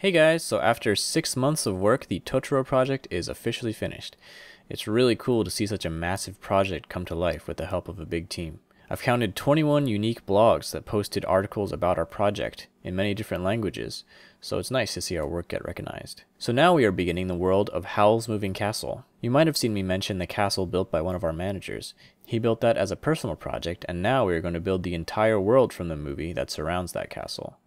Hey guys, so after six months of work, the Totoro project is officially finished. It's really cool to see such a massive project come to life with the help of a big team. I've counted 21 unique blogs that posted articles about our project in many different languages, so it's nice to see our work get recognized. So now we are beginning the world of Howl's Moving Castle. You might have seen me mention the castle built by one of our managers. He built that as a personal project, and now we are going to build the entire world from the movie that surrounds that castle.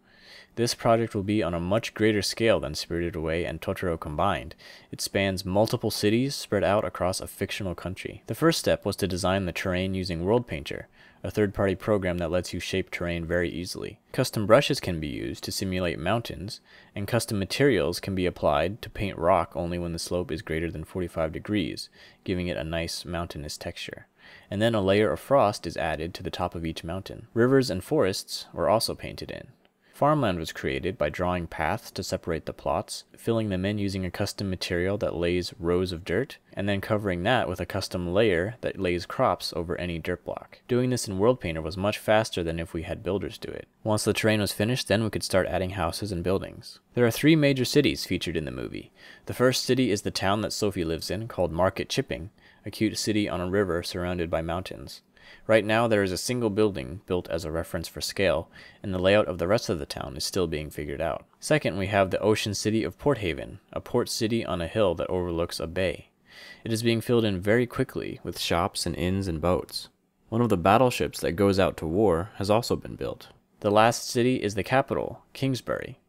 This project will be on a much greater scale than Spirited Away and Totoro combined. It spans multiple cities spread out across a fictional country. The first step was to design the terrain using World Painter, a third-party program that lets you shape terrain very easily. Custom brushes can be used to simulate mountains, and custom materials can be applied to paint rock only when the slope is greater than 45 degrees, giving it a nice mountainous texture. And then a layer of frost is added to the top of each mountain. Rivers and forests were also painted in. Farmland was created by drawing paths to separate the plots, filling them in using a custom material that lays rows of dirt, and then covering that with a custom layer that lays crops over any dirt block. Doing this in World Painter was much faster than if we had builders do it. Once the terrain was finished, then we could start adding houses and buildings. There are three major cities featured in the movie. The first city is the town that Sophie lives in, called Market Chipping, a cute city on a river surrounded by mountains. Right now there is a single building built as a reference for scale, and the layout of the rest of the town is still being figured out. Second, we have the ocean city of Port Haven, a port city on a hill that overlooks a bay. It is being filled in very quickly with shops and inns and boats. One of the battleships that goes out to war has also been built. The last city is the capital, Kingsbury.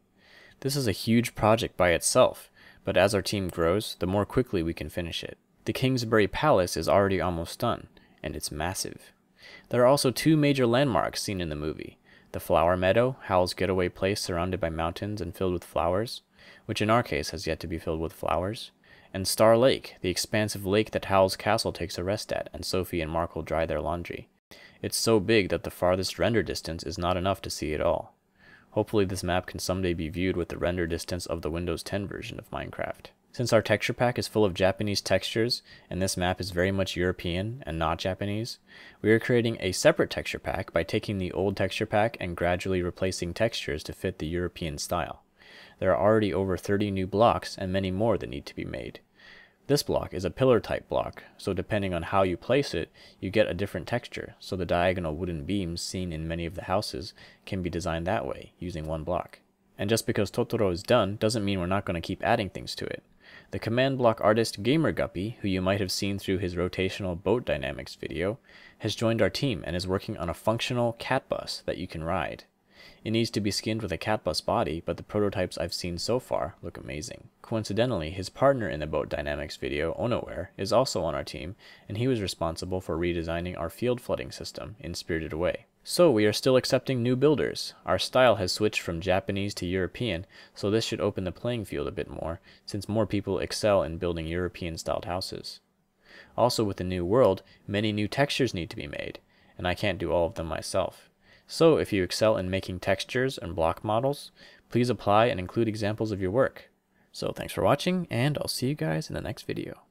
This is a huge project by itself, but as our team grows, the more quickly we can finish it. The Kingsbury Palace is already almost done, and it's massive. There are also two major landmarks seen in the movie. The Flower Meadow, Howl's getaway place surrounded by mountains and filled with flowers, which in our case has yet to be filled with flowers, and Star Lake, the expansive lake that Howl's castle takes a rest at and Sophie and Markl dry their laundry. It's so big that the farthest render distance is not enough to see it all. Hopefully this map can someday be viewed with the render distance of the Windows 10 version of Minecraft. Since our texture pack is full of Japanese textures, and this map is very much European and not Japanese, we are creating a separate texture pack by taking the old texture pack and gradually replacing textures to fit the European style. There are already over 30 new blocks and many more that need to be made. This block is a pillar type block, so depending on how you place it, you get a different texture, so the diagonal wooden beams seen in many of the houses can be designed that way, using one block. And just because Totoro is done doesn't mean we're not going to keep adding things to it. The command block artist GamerGuppy, who you might have seen through his rotational boat dynamics video, has joined our team and is working on a functional cat bus that you can ride. It needs to be skinned with a cat bus body, but the prototypes I've seen so far look amazing. Coincidentally, his partner in the boat dynamics video, Onnowhere, is also on our team, and he was responsible for redesigning our field flooding system in Spirited Away. So we are still accepting new builders. Our style has switched from Japanese to European, so this should open the playing field a bit more, since more people excel in building European-styled houses. Also with the new world, many new textures need to be made, and I can't do all of them myself. So if you excel in making textures and block models, please apply and include examples of your work. So thanks for watching, and I'll see you guys in the next video.